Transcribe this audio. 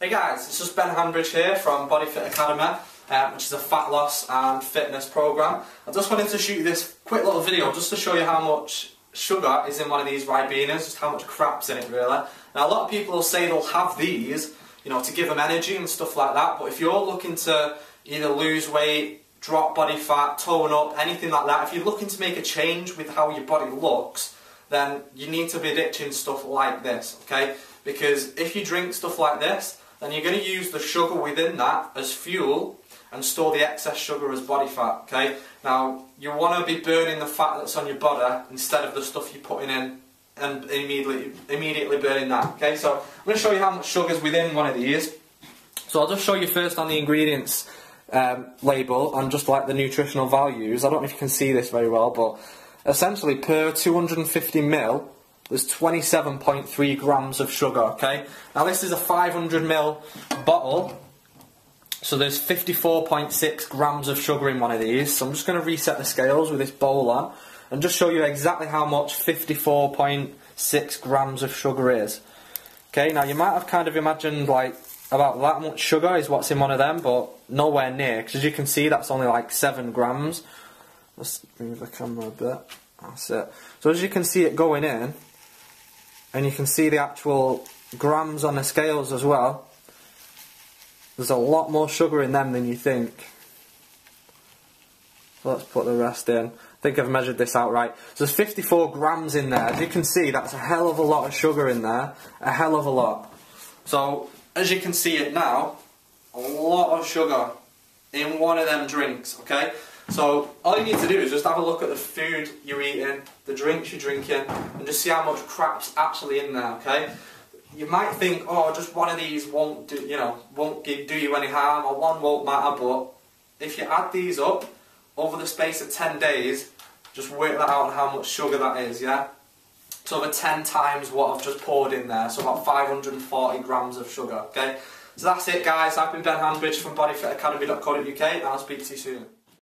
Hey guys, it's just Ben Hanbridge here from BodyFit Academy, um, which is a fat loss and fitness program. I just wanted to shoot this quick little video just to show you how much sugar is in one of these Ribenas, just how much crap's in it really. Now a lot of people will say they'll have these, you know, to give them energy and stuff like that, but if you're looking to either lose weight, drop body fat, tone up, anything like that, if you're looking to make a change with how your body looks, then you need to be ditching stuff like this, okay? Because if you drink stuff like this, then you're going to use the sugar within that as fuel and store the excess sugar as body fat, okay? Now, you want to be burning the fat that's on your body instead of the stuff you're putting in and immediately, immediately burning that, okay? So, I'm going to show you how much sugar is within one of these. So I'll just show you first on the ingredients um, label and just like the nutritional values. I don't know if you can see this very well, but essentially per 250 mil there's 27.3 grams of sugar, okay? Now this is a 500 ml bottle, so there's 54.6 grams of sugar in one of these. So I'm just going to reset the scales with this bowl on and just show you exactly how much 54.6 grams of sugar is. Okay, now you might have kind of imagined like about that much sugar is what's in one of them, but nowhere near, because as you can see that's only like 7 grams. Let's move the camera a bit. That's it. So as you can see it going in, and you can see the actual grams on the scales as well. There's a lot more sugar in them than you think. Let's put the rest in. I think I've measured this out right. So there's 54 grams in there. As you can see, that's a hell of a lot of sugar in there. A hell of a lot. So, as you can see it now, a lot of sugar in one of them drinks, okay? So all you need to do is just have a look at the food you're eating, the drinks you're drinking, and just see how much crap's actually in there. Okay? You might think, oh, just one of these won't do, you know, won't give, do you any harm, or one won't matter. But if you add these up over the space of 10 days, just work that out on how much sugar that is. Yeah. So over 10 times what I've just poured in there, so about 540 grams of sugar. Okay. So that's it, guys. I've been Ben Hanbridge from BodyFitAcademy.co.uk, and I'll speak to you soon.